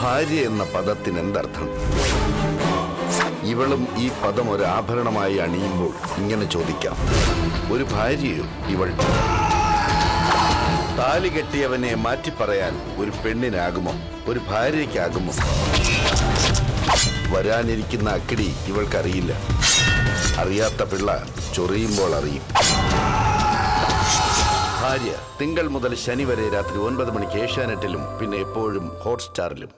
ഭാര്യ എന്ന പദത്തിന് എന്തർത്ഥം? ഇവളും ഈ പദം ഒരു ആഭരണമായി അണിയുമ്പോൾ ഇങ്ങനെ ചോദിക്കാം. ഒരു ഭാര്യയോ ഇവൾ? താലി കെട്ടിയവനെ മാറ്റി പറയാൻ ഒരു പെണ്ണിനാകുമോ? ഒരു ഭാര്യയ്ക്കാകുമോ? വരാനിരിക്കുന്ന അക്കിടി ഇവൾക്കറിയില്ല. അറിയാത്ത പിള്ള ചൊറിയുമ്പോൾ അറിയും. ഭാര്യ. തിങ്കൾ മുതൽ ശനി വരെ രാത്രി ഒൻപത് മണിക്ക് ഏഷ്യാനെറ്റിലും പിന്നെ എപ്പോഴും ഹോട്ട്സ്റ്റാറിലും.